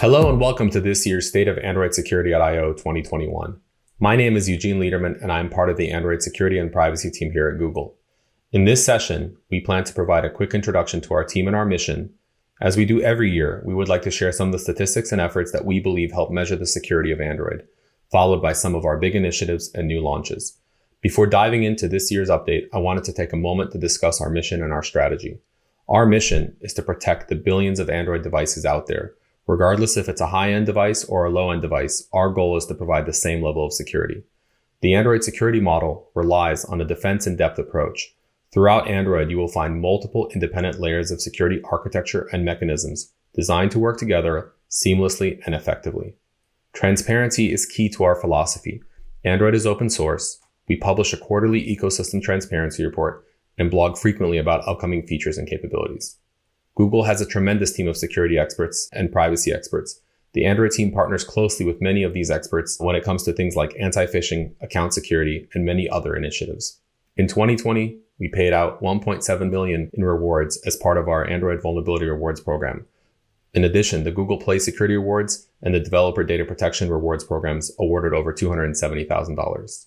Hello and welcome to this year's State of Android Security at I/O 2021. My name is Eugene Liderman and I'm part of the Android security and privacy team here at Google. In this session, we plan to provide a quick introduction to our team and our mission. As we do every year, we would like to share some of the statistics and efforts that we believe help measure the security of Android, followed by some of our big initiatives and new launches. Before diving into this year's update, I wanted to take a moment to discuss our mission and our strategy. Our mission is to protect the billions of Android devices out there Regardless if it's a high-end device or a low-end device, our goal is to provide the same level of security. The Android security model relies on a defense in depth approach. Throughout Android, you will find multiple independent layers of security architecture and mechanisms designed to work together seamlessly and effectively. Transparency is key to our philosophy. Android is open source. We publish a quarterly ecosystem transparency report and blog frequently about upcoming features and capabilities. Google has a tremendous team of security experts and privacy experts. The Android team partners closely with many of these experts when it comes to things like anti-phishing, account security, and many other initiatives. In 2020, we paid out 1.7 million in rewards as part of our Android Vulnerability Rewards program. In addition, the Google Play Security Awards and the Developer Data Protection Rewards programs awarded over $270,000.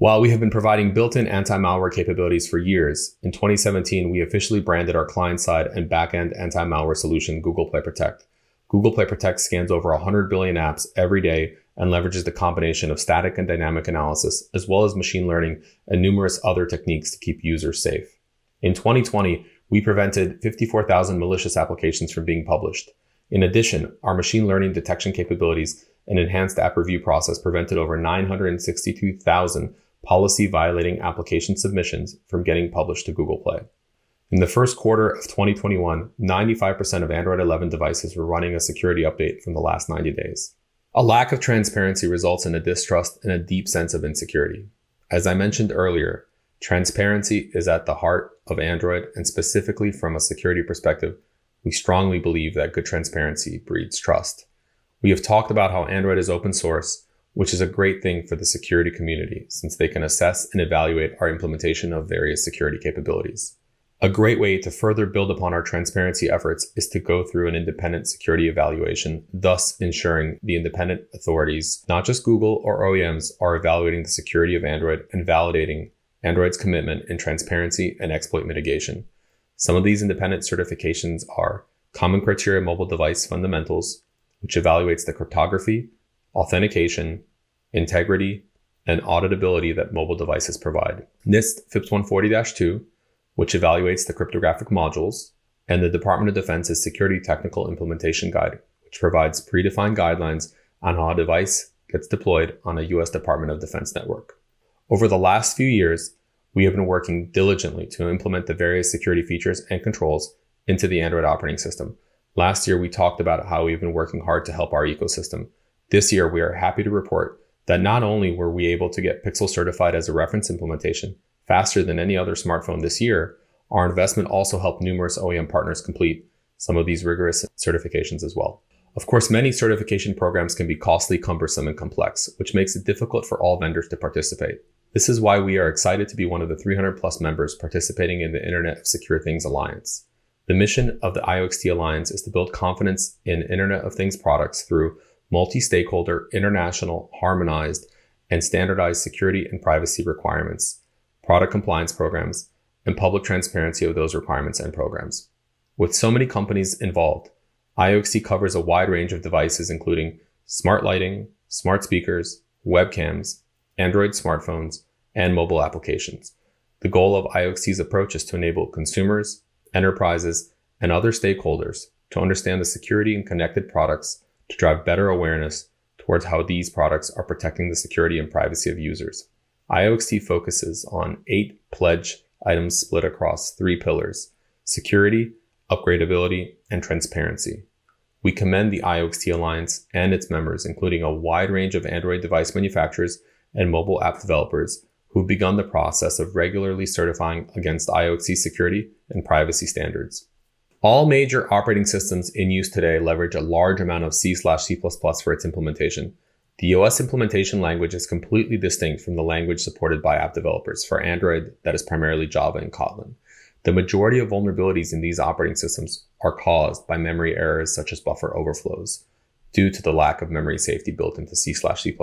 While we have been providing built-in anti-malware capabilities for years, in 2017 we officially branded our client-side and back-end anti-malware solution Google Play Protect. Google Play Protect scans over 100 billion apps every day and leverages the combination of static and dynamic analysis, as well as machine learning and numerous other techniques to keep users safe. In 2020, we prevented 54,000 malicious applications from being published. In addition, our machine learning detection capabilities and enhanced app review process prevented over 962,000 policy violating application submissions from getting published to Google Play. In the first quarter of 2021, 95% of Android 11 devices were running a security update from the last 90 days. A lack of transparency results in a distrust and a deep sense of insecurity. As I mentioned earlier, transparency is at the heart of Android, and specifically from a security perspective, we strongly believe that good transparency breeds trust. We have talked about how Android is open source which is a great thing for the security community since they can assess and evaluate our implementation of various security capabilities. A great way to further build upon our transparency efforts is to go through an independent security evaluation, thus ensuring the independent authorities, not just Google or OEMs, are evaluating the security of Android and validating Android's commitment in transparency and exploit mitigation. Some of these independent certifications are Common Criteria Mobile Device Fundamentals, which evaluates the cryptography, authentication, integrity, and auditability that mobile devices provide. NIST FIPS 140-2, which evaluates the cryptographic modules, and the Department of Defense's Security Technical Implementation Guide, which provides predefined guidelines on how a device gets deployed on a U.S. Department of Defense network. Over the last few years, we have been working diligently to implement the various security features and controls into the Android operating system. Last year, we talked about how we've been working hard to help our ecosystem this year, we are happy to report that not only were we able to get Pixel certified as a reference implementation faster than any other smartphone this year, our investment also helped numerous OEM partners complete some of these rigorous certifications as well. Of course, many certification programs can be costly, cumbersome, and complex, which makes it difficult for all vendors to participate. This is why we are excited to be one of the 300 plus members participating in the Internet of Secure Things Alliance. The mission of the IOXT Alliance is to build confidence in Internet of Things products through multi-stakeholder, international, harmonized, and standardized security and privacy requirements, product compliance programs, and public transparency of those requirements and programs. With so many companies involved, IOXT covers a wide range of devices including smart lighting, smart speakers, webcams, Android smartphones, and mobile applications. The goal of IOXT's approach is to enable consumers, enterprises, and other stakeholders to understand the security and connected products to drive better awareness towards how these products are protecting the security and privacy of users. IOXT focuses on eight pledge items split across three pillars security, upgradability, and transparency. We commend the IOXT Alliance and its members, including a wide range of Android device manufacturers and mobile app developers who've begun the process of regularly certifying against IOXT security and privacy standards. All major operating systems in use today leverage a large amount of C slash C++ for its implementation. The OS implementation language is completely distinct from the language supported by app developers for Android that is primarily Java and Kotlin. The majority of vulnerabilities in these operating systems are caused by memory errors such as buffer overflows. due to the lack of memory safety built into C slash C++.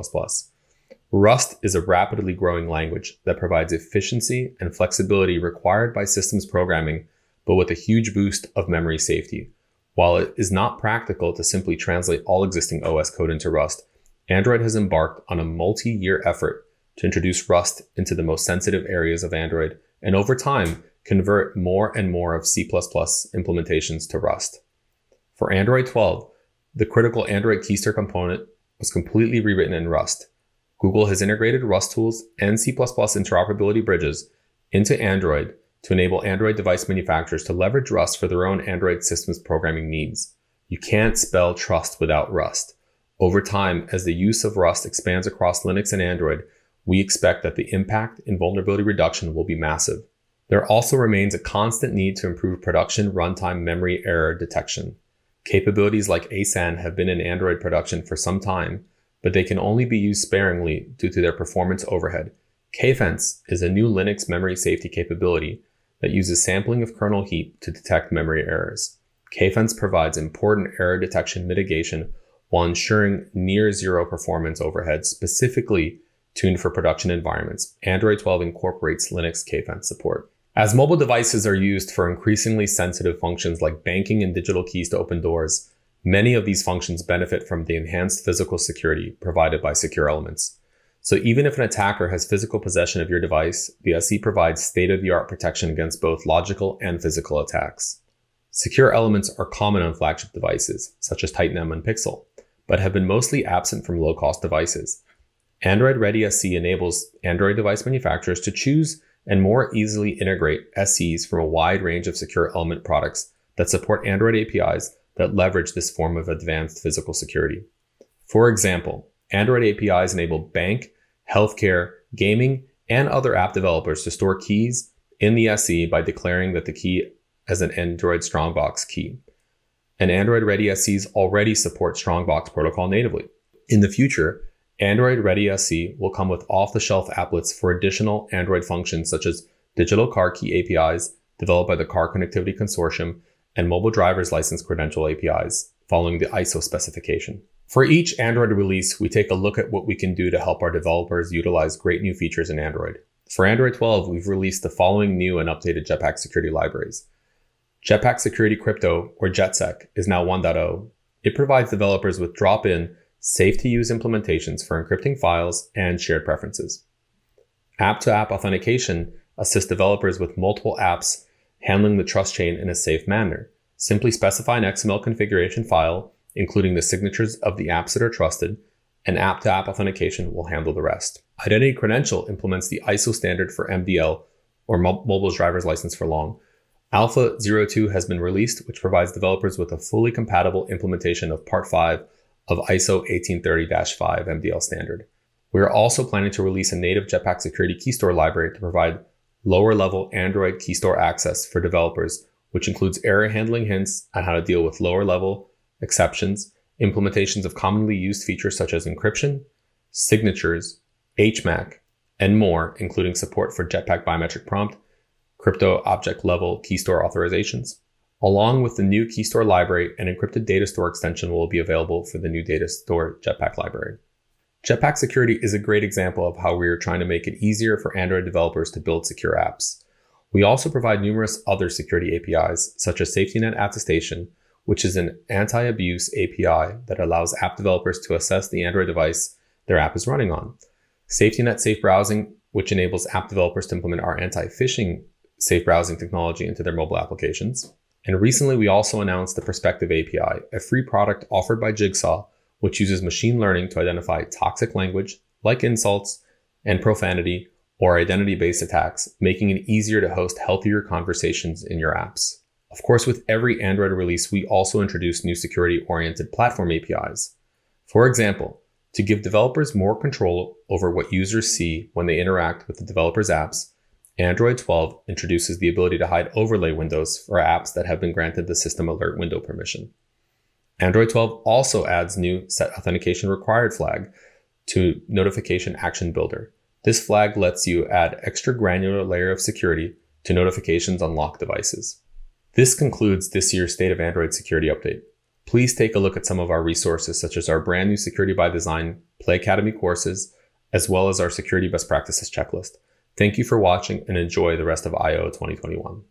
Rust is a rapidly growing language that provides efficiency and flexibility required by systems programming, but with a huge boost of memory safety. While it is not practical to simply translate all existing OS code into Rust, Android has embarked on a multi-year effort to introduce Rust into the most sensitive areas of Android, and over time, convert more and more of C++ implementations to Rust. For Android 12, the critical Android keystore component was completely rewritten in Rust. Google has integrated Rust tools and C++ interoperability bridges into Android to enable Android device manufacturers to leverage Rust for their own Android systems programming needs. You can't spell trust without Rust. Over time, as the use of Rust expands across Linux and Android, we expect that the impact in vulnerability reduction will be massive. There also remains a constant need to improve production runtime memory error detection. Capabilities like ASAN have been in Android production for some time, but they can only be used sparingly due to their performance overhead. KFence is a new Linux memory safety capability that uses sampling of kernel heap to detect memory errors. KFence provides important error detection mitigation while ensuring near zero performance overhead specifically tuned for production environments. Android 12 incorporates Linux KFence support. As mobile devices are used for increasingly sensitive functions like banking and digital keys to open doors, many of these functions benefit from the enhanced physical security provided by secure elements. So even if an attacker has physical possession of your device, the SE provides state-of-the-art protection against both logical and physical attacks. Secure elements are common on flagship devices, such as Titan M and Pixel, but have been mostly absent from low-cost devices. Android Ready SE enables Android device manufacturers to choose and more easily integrate SEs from a wide range of secure element products that support Android APIs that leverage this form of advanced physical security. For example, Android APIs enable bank, healthcare, gaming, and other app developers to store keys in the SE by declaring that the key as an Android Strongbox key. And Android Ready SEs already support Strongbox protocol natively. In the future, Android Ready SE will come with off-the-shelf applets for additional Android functions such as digital car key APIs developed by the Car Connectivity Consortium and mobile driver's license credential APIs following the ISO specification. For each Android release, we take a look at what we can do to help our developers utilize great new features in Android. For Android 12, we've released the following new and updated Jetpack security libraries. Jetpack Security Crypto, or JetSec, is now 1.0. It provides developers with drop-in safe to use implementations for encrypting files, and shared preferences. App to app authentication assists developers with multiple apps handling the trust chain in a safe manner. Simply specify an XML configuration file, including the signatures of the apps that are trusted, and app to app authentication will handle the rest. Identity Credential implements the ISO standard for MDL, or Mobile Driver's License for long. Alpha 02 has been released, which provides developers with a fully compatible implementation of Part 5 of ISO 1830-5 MDL standard. We are also planning to release a native Jetpack security keystore library to provide lower level Android keystore access for developers, which includes error handling hints on how to deal with lower level exceptions, implementations of commonly used features such as encryption, signatures, HMAC, and more, including support for Jetpack biometric prompt, crypto object level key store authorizations. Along with the new key store library, an encrypted data store extension will be available for the new data store Jetpack library. Jetpack Security is a great example of how we are trying to make it easier for Android developers to build secure apps. We also provide numerous other security APIs, such as SafetyNet Attestation, which is an anti-abuse API that allows app developers to assess the Android device their app is running on. SafetyNet Safe Browsing, which enables app developers to implement our anti-phishing safe browsing technology into their mobile applications. And recently, we also announced the Perspective API, a free product offered by Jigsaw, which uses machine learning to identify toxic language, like insults and profanity, or identity based attacks, making it easier to host healthier conversations in your apps. Of course, with every Android release, we also introduce new security oriented platform APIs. For example, to give developers more control over what users see when they interact with the developer's apps, Android 12 introduces the ability to hide overlay windows for apps that have been granted the system alert window permission. Android 12 also adds new set authentication required flag to notification action builder. This flag lets you add extra granular layer of security to notifications on locked devices. This concludes this year's State of Android Security Update. please take a look at some of our resources, such as our brand new Security by Design Play Academy courses, as well as our Security Best Practices checklist. Thank you for watching and enjoy the rest of IO 2021.